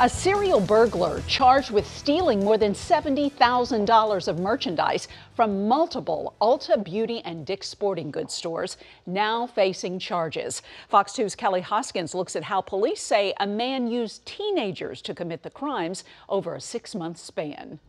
A serial burglar charged with stealing more than $70,000 of merchandise from multiple Ulta Beauty and Dick's Sporting Goods stores now facing charges. Fox 2's Kelly Hoskins looks at how police say a man used teenagers to commit the crimes over a six month span.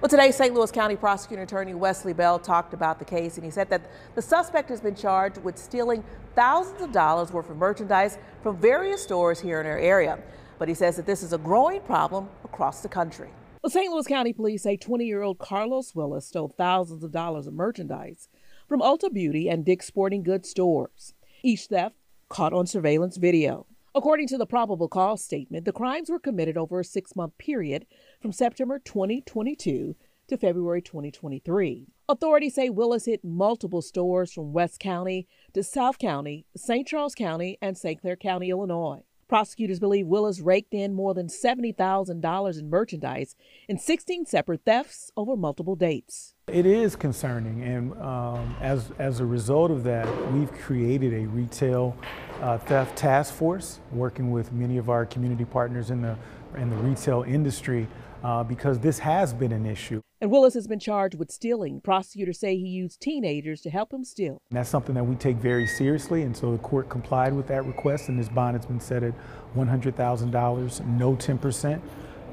Well, today, St. Louis County Prosecutor Attorney Wesley Bell talked about the case, and he said that the suspect has been charged with stealing thousands of dollars worth of merchandise from various stores here in our area. But he says that this is a growing problem across the country. Well, St. Louis County police say 20 year old Carlos Willis stole thousands of dollars of merchandise from Ulta Beauty and Dick's Sporting Goods stores. Each theft caught on surveillance video. According to the probable cause statement, the crimes were committed over a six month period from September 2022 to February 2023. Authorities say Willis hit multiple stores from West County to South County, St. Charles County, and St. Clair County, Illinois. Prosecutors believe Willis raked in more than $70,000 in merchandise in 16 separate thefts over multiple dates. It is concerning, and um, as, as a result of that, we've created a retail uh, theft task force working with many of our community partners in the, in the retail industry uh, because this has been an issue. And Willis has been charged with stealing. Prosecutors say he used teenagers to help him steal. And that's something that we take very seriously, and so the court complied with that request, and his bond has been set at $100,000, no 10%.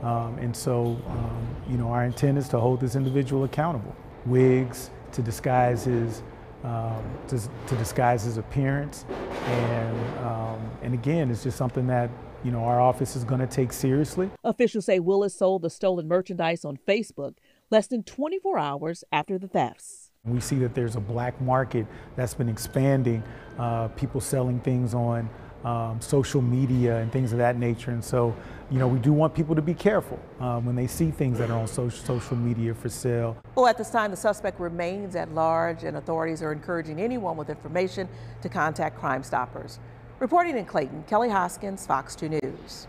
Um, and so, um, you know, our intent is to hold this individual accountable. Wigs to disguise his um, to, to, disguise his appearance, and um, and again, it's just something that you know, our office is going to take seriously. Officials say Willis sold the stolen merchandise on Facebook less than 24 hours after the thefts. We see that there's a black market that's been expanding, uh, people selling things on um, social media and things of that nature. And so, you know, we do want people to be careful um, when they see things that are on social, social media for sale. Well, at this time, the suspect remains at large, and authorities are encouraging anyone with information to contact Crime Stoppers. Reporting in Clayton, Kelly Hoskins, Fox 2 News.